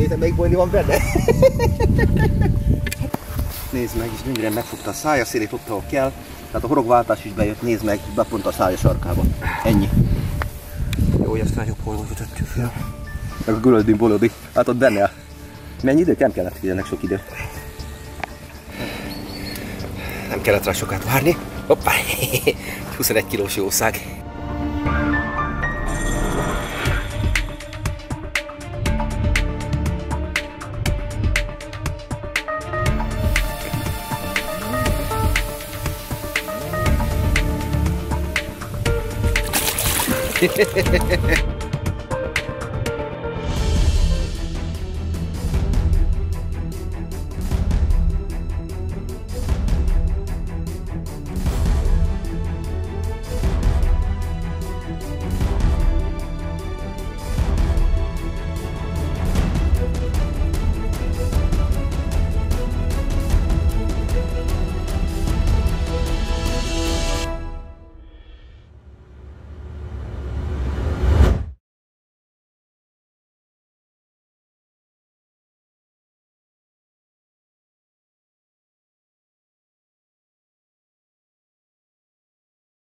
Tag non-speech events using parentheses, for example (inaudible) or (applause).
Nézd, melyik bolyni van benne. (laughs) Nézd meg, és gyönyörűen megfogta a szája szélét ott, ahol kell. Tehát a horogváltás is bejött, nézd meg, bepont a szája sarkába. Ennyi. Jó, hogy ezt nagyobb holva ütöttük fel. Meg a Gulodin Bolodi. Hát ott benne. Mennyi időt? Nem kellett ennek sok idő. Nem kellett rá sokat várni. Hoppá! (laughs) 21 kilós jószág. Hehehehehehehe (laughs)